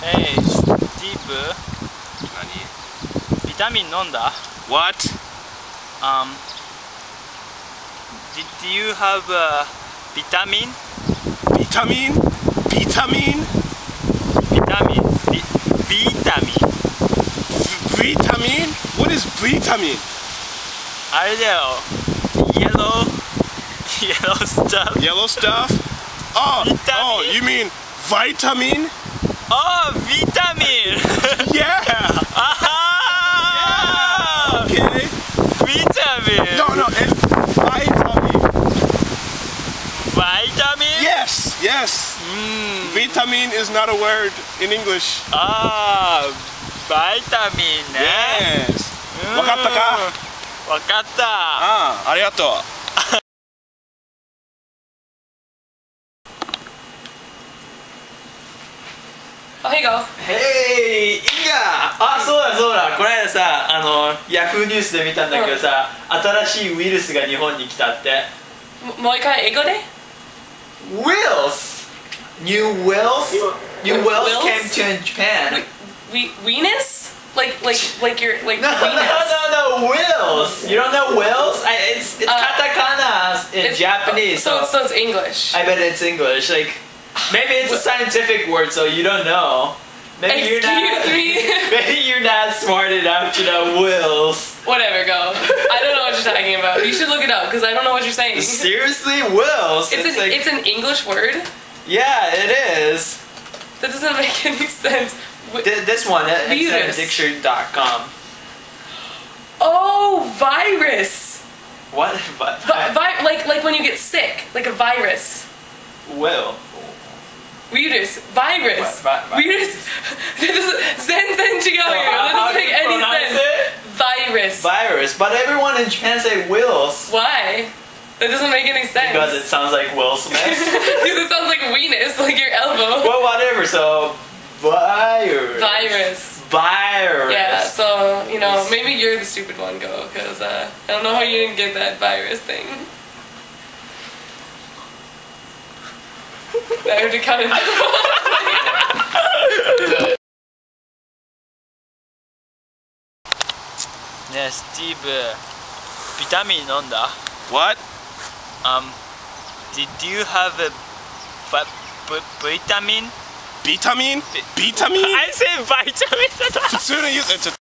Hey, Steve, ビタミン飲んだ What? Um, did you have a vitamin? Vitamin? Vitamin? Vitamin? Vi- vitamin? Vitamin? What is vitamin? あれだよ。Yellow, yellow stuff. Yellow stuff? Oh, Vitamin? oh, you mean vitamin? Oh, vitamin! yeah! Aha! Yeah. Okay. Vitamin! No, no, it's vitamin. Vitamin? Yes, yes. Mm. Vitamin is not a word in English. Ah, vitamin, eh? Yes. Mm. Wakatta ka? Hmm. Wakatta. Ah, arigato. Oh, here you go. へい、イガあ、そうだそうだ。この間さ、あの、ヤフーニュースで見たんだけどさ、新しいウイルスが日本に来たって。ももう一回英語で Whales! New whales? New Whales? came to Japan. We Venus? Like like like your like No, no, no, no, whales! You don't know? I, it's it's Uh, katakana in It's- Japanese, So, so, so it's English. I bet it's English. Like, maybe it's a scientific word, so you don't know. Maybe you're not. Excuse me? maybe you're not smart enough to know wills. Whatever, go. I don't know what you're talking about. You should look it up because I don't know what you're saying. Seriously, wills. It's an like, it's an English word. yeah, it is. That doesn't make any sense. Th- this one, it's at dictionary.com. Oh, virus. What? Vi- vi- like like when you get sick, like a virus. will. Virus, virus, Vi- vi- virus. That doesn't zen zen chigayo. That doesn't do make any sense. it? Virus. Virus. But everyone in Japan say wills. Why? That doesn't make any sense. Because it sounds like Will Smith. Because it sounds like weenus, like your elbow. well, whatever. So, virus. Virus. Virus. Yeah, so, you know, maybe you're the stupid one, go, because uh, I don't know how you didn't get that virus thing. I have to cut it. Yeah, Steve, vitamin 飲んだ What? Um, did you have a vi- v- vitamin? Vitamin? Vitamin? I said vitamin. 普通に言う、ちょ